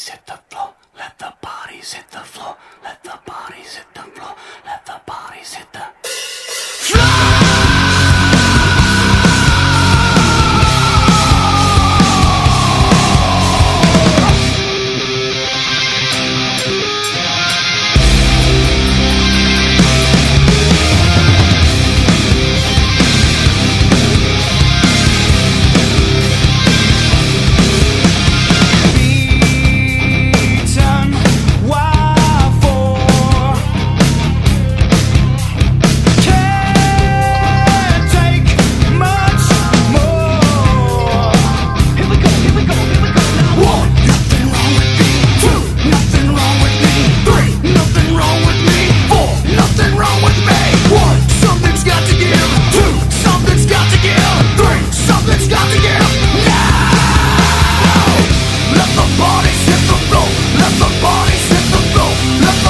set up Look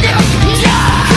Yeah!